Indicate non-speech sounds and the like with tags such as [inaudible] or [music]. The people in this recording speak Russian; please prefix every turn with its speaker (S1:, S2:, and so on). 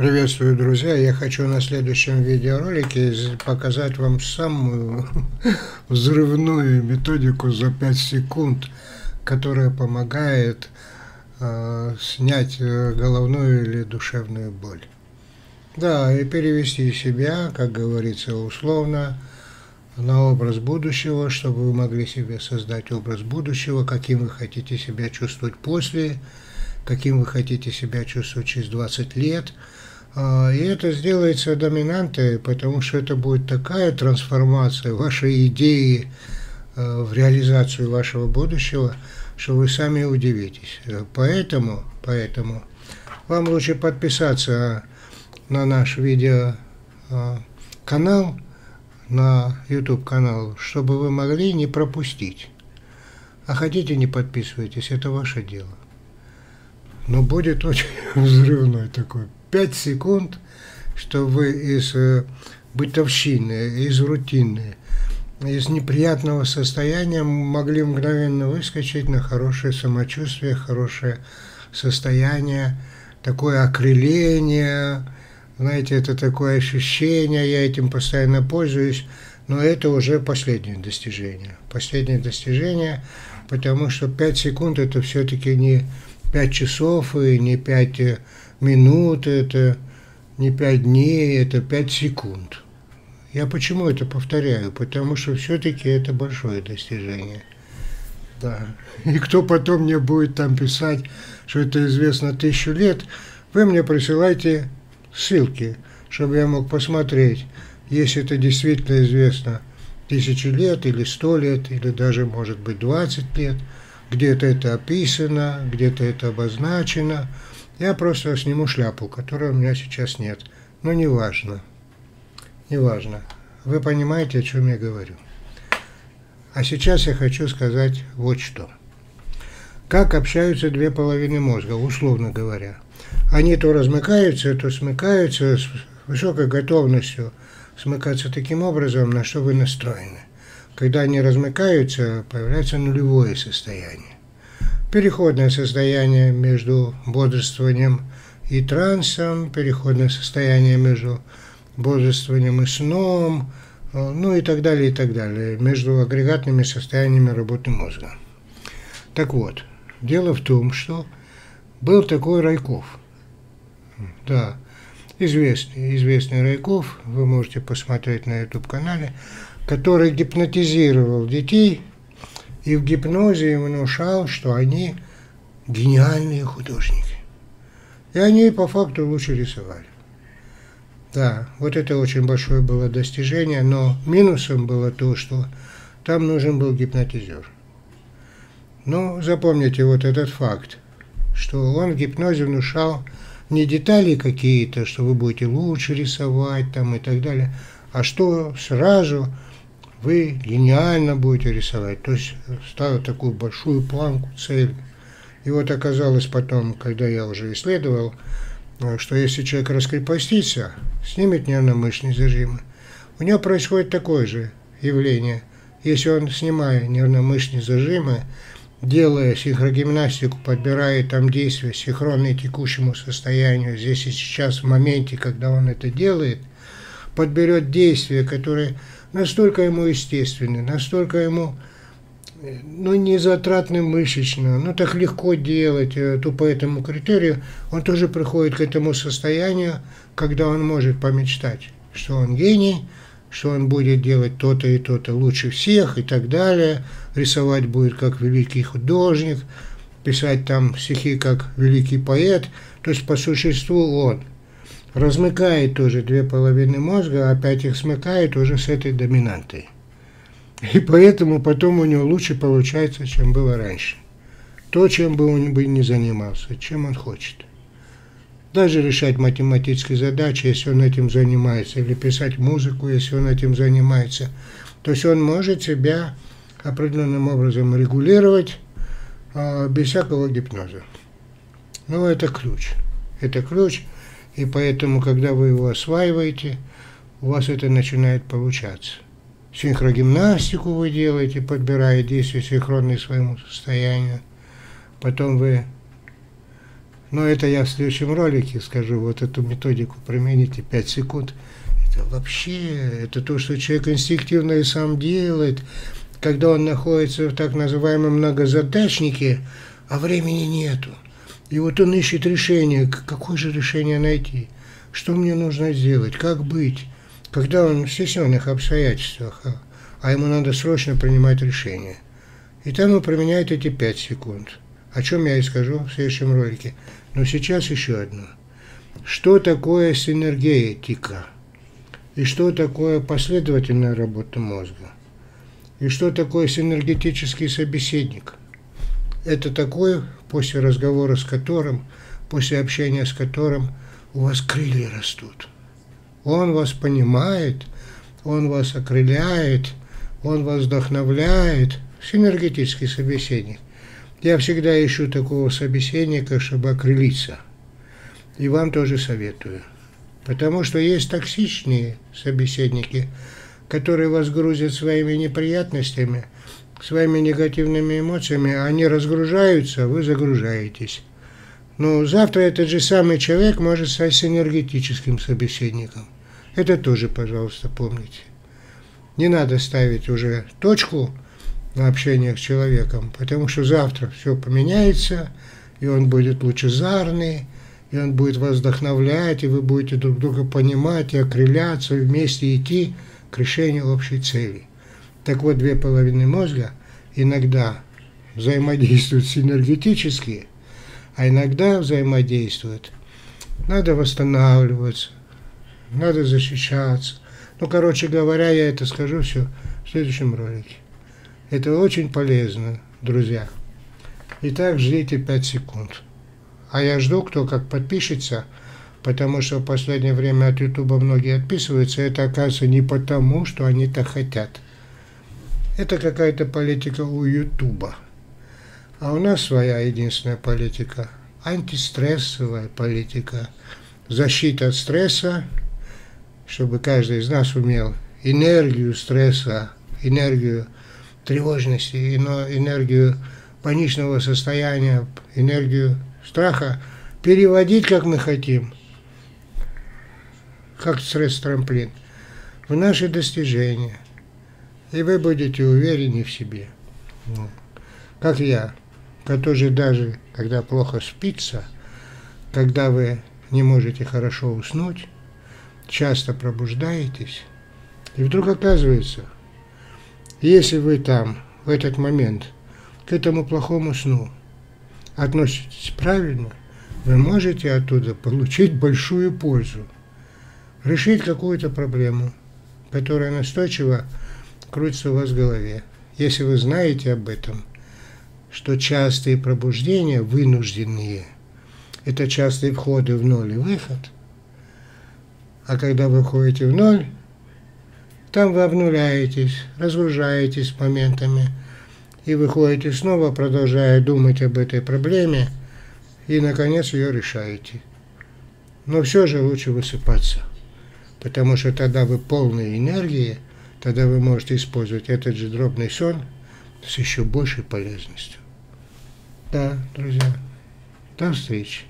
S1: Приветствую, друзья! Я хочу на следующем видеоролике показать вам самую [laughs] взрывную методику за 5 секунд, которая помогает э, снять э, головную или душевную боль. Да, и перевести себя, как говорится, условно, на образ будущего, чтобы вы могли себе создать образ будущего, каким вы хотите себя чувствовать после, каким вы хотите себя чувствовать через 20 лет – и это сделается доминантой, потому что это будет такая трансформация вашей идеи а, в реализацию вашего будущего, что вы сами удивитесь. Поэтому, поэтому вам лучше подписаться на наш видео а, канал, на YouTube канал, чтобы вы могли не пропустить. А хотите не подписывайтесь, это ваше дело. Но будет очень [laughs] взрывной такой 5 секунд, что вы из э, бытовщины, из рутины, из неприятного состояния могли мгновенно выскочить на хорошее самочувствие, хорошее состояние, такое окрыление, знаете, это такое ощущение, я этим постоянно пользуюсь, но это уже последнее достижение. Последнее достижение, потому что 5 секунд это все-таки не 5 часов и не 5 минут, это не пять дней, это пять секунд. Я почему это повторяю? Потому что все-таки это большое достижение. Да. И кто потом мне будет там писать, что это известно тысячу лет, вы мне присылайте ссылки, чтобы я мог посмотреть, если это действительно известно тысячу лет или сто лет, или даже, может быть, двадцать лет, где-то это описано, где-то это обозначено – я просто сниму шляпу, которой у меня сейчас нет. Но неважно. Неважно. Вы понимаете, о чем я говорю. А сейчас я хочу сказать вот что. Как общаются две половины мозга, условно говоря. Они то размыкаются, то смыкаются с высокой готовностью смыкаться таким образом, на что вы настроены. Когда они размыкаются, появляется нулевое состояние переходное состояние между бодрствованием и трансом, переходное состояние между бодрствованием и сном, э, ну и так далее, и так далее, между агрегатными состояниями работы мозга. Так вот, дело в том, что был такой Райков. Да, известный, известный Райков, вы можете посмотреть на YouTube-канале, который гипнотизировал детей и в гипнозе им внушал, что они гениальные художники. И они по факту лучше рисовали. Да, вот это очень большое было достижение, но минусом было то, что там нужен был гипнотизер. Но запомните вот этот факт, что он в гипнозе внушал не детали какие-то, что вы будете лучше рисовать там и так далее, а что сразу вы гениально будете рисовать. То есть ставил такую большую планку, цель. И вот оказалось потом, когда я уже исследовал, э, что если человек раскрепостится, снимет нервно-мышечные зажимы, у него происходит такое же явление. Если он, снимая нервно-мышечные зажимы, делая синхрогимнастику, подбирая там действия синхронные текущему состоянию, здесь и сейчас, в моменте, когда он это делает, подберет действия, которые настолько ему естественны, настолько ему ну, не затратны мышечно, ну, так легко делать, э, то по этому критерию он тоже приходит к этому состоянию, когда он может помечтать, что он гений, что он будет делать то-то и то-то лучше всех и так далее, рисовать будет как великий художник, писать там стихи как великий поэт, то есть по существу он – размыкает тоже две половины мозга, опять их смыкает уже с этой доминантой. И поэтому потом у него лучше получается, чем было раньше. То, чем бы он бы не занимался, чем он хочет. Даже решать математические задачи, если он этим занимается, или писать музыку, если он этим занимается. То есть он может себя определенным образом регулировать а, без всякого гипноза. Ну, это ключ. Это ключ – и поэтому, когда вы его осваиваете, у вас это начинает получаться. Синхрогимнастику вы делаете, подбирая действия синхронные своему состоянию. Потом вы Но это я в следующем ролике скажу, вот эту методику примените 5 секунд. Это вообще, это то, что человек инстинктивно и сам делает, когда он находится в так называемом многозадачнике, а времени нету. И вот он ищет решение, какое же решение найти, что мне нужно сделать, как быть, когда он в стесненных обстоятельствах, а, а ему надо срочно принимать решение. И там он применяет эти 5 секунд, о чем я и скажу в следующем ролике. Но сейчас еще одно. Что такое синергетика? И что такое последовательная работа мозга? И что такое синергетический собеседник? Это такой, после разговора с которым, после общения с которым у вас крылья растут. Он вас понимает, он вас окрыляет, он вас вдохновляет. Синергетический собеседник. Я всегда ищу такого собеседника, чтобы окрылиться. И вам тоже советую. Потому что есть токсичные собеседники, которые вас грузят своими неприятностями, своими негативными эмоциями, они разгружаются, вы загружаетесь. Но завтра этот же самый человек может стать синергетическим собеседником. Это тоже, пожалуйста, помните. Не надо ставить уже точку – на общение с человеком, потому что завтра все поменяется, и он будет лучезарный, и он будет вас вдохновлять, и вы будете друг друга понимать и окрыляться, и вместе идти к решению общей цели. Так вот, две половины мозга иногда взаимодействуют синергетически, а иногда взаимодействуют. Надо восстанавливаться, надо защищаться. Ну, короче говоря, я это скажу все в следующем ролике. Это очень полезно, друзья. Итак, ждите 5 секунд. А я жду, кто как подпишется, потому что в последнее время от Ютуба многие отписываются. Это оказывается не потому, что они так хотят. Это какая-то политика у Ютуба. А у нас своя единственная политика. Антистрессовая политика. Защита от стресса, чтобы каждый из нас умел энергию стресса, энергию тревожности, энергию паничного состояния, энергию страха переводить, как мы хотим, как стресс-трамплин, в наши достижения. И вы будете уверены в себе. Ну, как я, который даже, когда плохо спится, когда вы не можете хорошо уснуть, часто пробуждаетесь, и вдруг оказывается – если вы там в этот момент к этому плохому сну относитесь правильно, вы можете оттуда получить большую пользу, решить какую-то проблему, которая настойчиво крутится у вас в голове. Если вы знаете об этом, что частые пробуждения вынужденные, это частые входы в ноль и выход, а когда вы входите в ноль, там вы обнуляетесь, разгружаетесь моментами и выходите снова, продолжая думать об этой проблеме, и, наконец, ее решаете. Но все же лучше высыпаться, потому что тогда вы полны энергии, тогда вы можете использовать этот же дробный сон с еще большей полезностью. Да, друзья, до встречи.